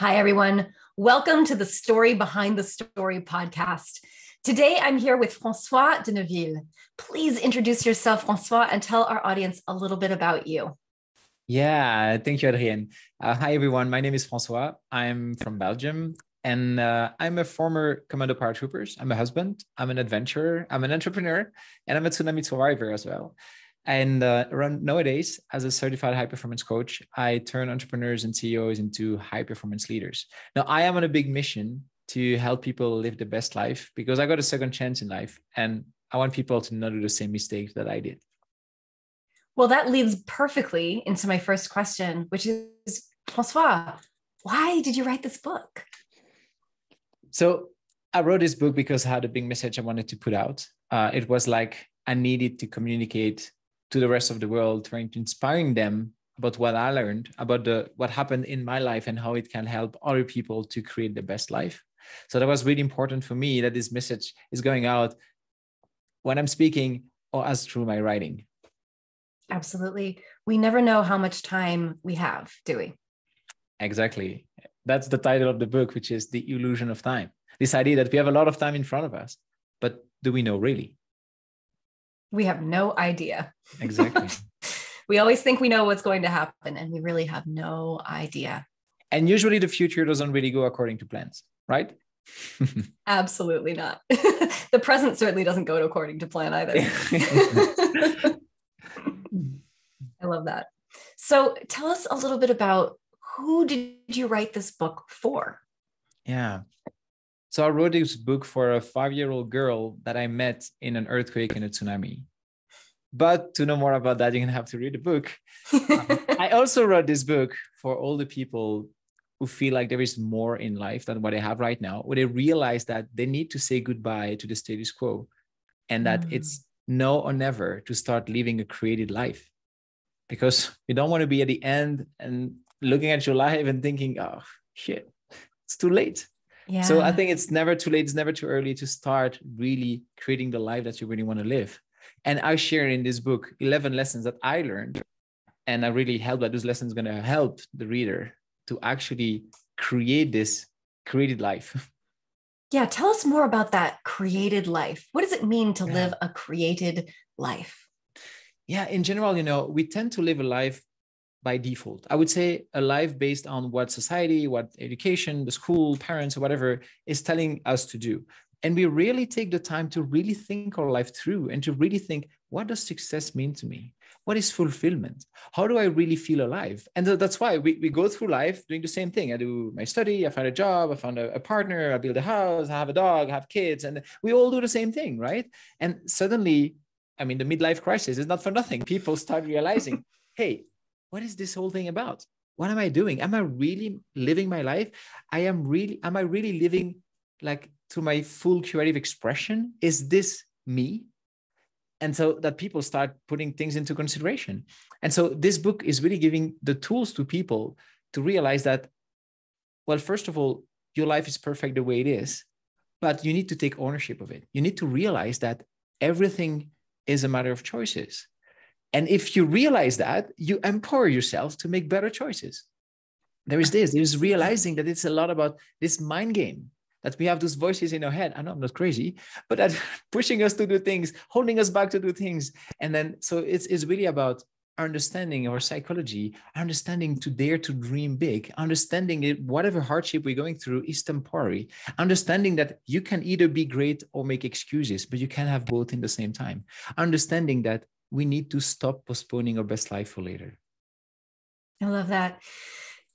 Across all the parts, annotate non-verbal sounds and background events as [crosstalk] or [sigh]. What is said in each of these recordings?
Hi, everyone. Welcome to the Story Behind the Story podcast. Today, I'm here with Francois de Neuville. Please introduce yourself, Francois, and tell our audience a little bit about you. Yeah, thank you, Adrienne. Uh, hi, everyone. My name is Francois. I'm from Belgium, and uh, I'm a former commando paratroopers. I'm a husband. I'm an adventurer. I'm an entrepreneur, and I'm a tsunami survivor as well. And uh, around nowadays, as a certified high performance coach, I turn entrepreneurs and CEOs into high performance leaders. Now, I am on a big mission to help people live the best life because I got a second chance in life, and I want people to not do the same mistakes that I did. Well, that leads perfectly into my first question, which is Francois, why did you write this book? So, I wrote this book because I had a big message I wanted to put out. Uh, it was like I needed to communicate to the rest of the world, trying to inspiring them about what I learned, about the what happened in my life and how it can help other people to create the best life. So that was really important for me that this message is going out when I'm speaking or as through my writing. Absolutely. We never know how much time we have, do we? Exactly. That's the title of the book, which is The Illusion of Time. This idea that we have a lot of time in front of us, but do we know really? We have no idea. Exactly. [laughs] we always think we know what's going to happen, and we really have no idea. And usually the future doesn't really go according to plans, right? [laughs] Absolutely not. [laughs] the present certainly doesn't go according to plan either. I love that. So tell us a little bit about who did you write this book for? Yeah. So I wrote this book for a five-year-old girl that I met in an earthquake and a tsunami. But to know more about that, you're gonna have to read the book. um, [laughs] I also wrote this book for all the people who feel like there is more in life than what they have right now, where they realize that they need to say goodbye to the status quo and that mm. it's no or never to start living a created life. Because you don't want to be at the end and looking at your life and thinking, oh shit, it's too late. Yeah. So I think it's never too late, it's never too early to start really creating the life that you really want to live. And I share in this book 11 lessons that I learned. And I really hope that those lessons going to help the reader to actually create this created life. [laughs] Yeah, tell us more about that created life. What does it mean to yeah. live a created life? Yeah, in general, you know, we tend to live a life by default. I would say a life based on what society, what education, the school, parents, or whatever is telling us to do. And we really take the time to really think our life through and to really think, what does success mean to me? What is fulfillment? How do I really feel alive? And that's why we, we go through life doing the same thing. I do my study, I find a job, I find a, a partner, I build a house, I have a dog, I have kids, and we all do the same thing, right? And suddenly, I mean, the midlife crisis is not for nothing. People start realizing, [laughs] hey, what is this whole thing about? What am I doing? Am I really living my life? I am really, am I really living like to my full creative expression? Is this me? And so that people start putting things into consideration. And so this book is really giving the tools to people to realize that, well, first of all, your life is perfect the way it is, but you need to take ownership of it. You need to realize that everything is a matter of choices. And if you realize that, you empower yourself to make better choices. There is this, there's realizing that it's a lot about this mind game that we have those voices in our head. I know I'm not crazy, but that [laughs] pushing us to do things, holding us back to do things. And then, so it's, it's really about understanding our psychology, understanding to dare to dream big, understanding that whatever hardship we're going through is temporary, understanding that you can either be great or make excuses, but you can have both in the same time, understanding that we need to stop postponing our best life for later. I love that.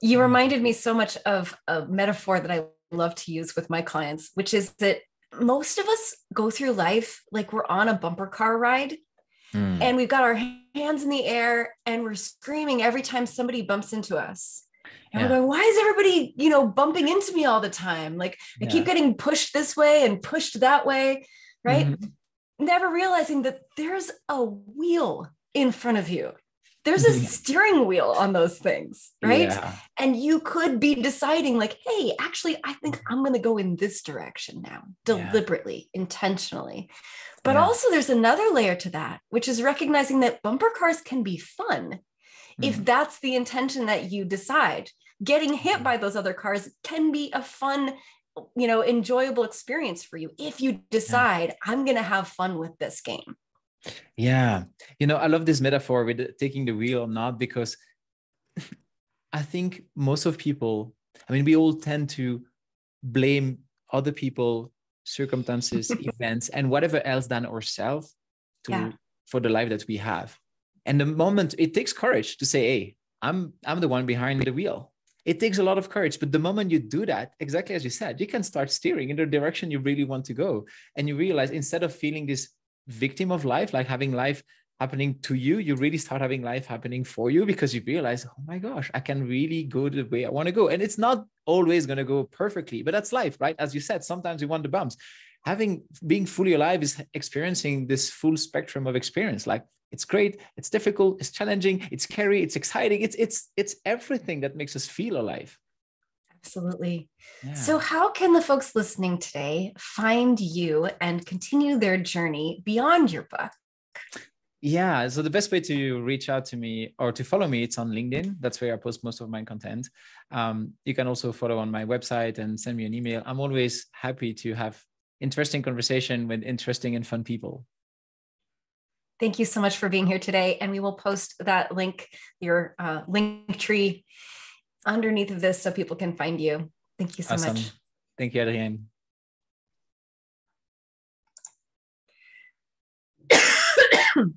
You mm. reminded me so much of a metaphor that I love to use with my clients, which is that most of us go through life like we're on a bumper car ride mm. and we've got our hands in the air and we're screaming every time somebody bumps into us. And yeah. we're going, why is everybody, you know, bumping into me all the time? Like I yeah. keep getting pushed this way and pushed that way. Right. Mm-hmm never realizing that there's a wheel in front of you. There's a steering wheel on those things, right? Yeah. And you could be deciding, like, hey, actually, I think I'm going to go in this direction now, deliberately, yeah. intentionally. But yeah. also, there's another layer to that, which is recognizing that bumper cars can be fun mm. if that's the intention that you decide. getting hit by those other cars can be a fun you know enjoyable experience for you if you decide yeah. i'm going to have fun with this game yeah you know i love this metaphor with taking the wheel or not because i think most of people i mean we all tend to blame other people circumstances [laughs] events and whatever else than ourselves to yeah. for the life that we have and the moment it takes courage to say hey i'm i'm the one behind the wheel it takes a lot of courage but the moment you do that exactly as you said you can start steering in the direction you really want to go. And you realize instead of feeling this victim of life like having life happening to you you really start having life happening for you because you realize oh my gosh i can really go the way i want to go. And it's not always going to go perfectly but that's life right? As you said sometimes you want the bumps having being fully alive is experiencing this full spectrum of experience. Like it's great it's difficult it's challenging it's scary it's exciting. It's it's it's everything that makes us feel alive. Absolutely. Yeah. so how can the folks listening today find you and continue their journey beyond your book? Yeah so the best way to reach out to me or to follow me it's on linkedin. That's where i post most of my content. Um, you can also follow on my website and send me an email. I'm always happy to have interesting conversation with interesting and fun people Thank you so much for being here today. And we will post that link, your uh, link tree underneath of this so people can find you. Thank you so awesome. much. Thank you, Adrienne. [coughs]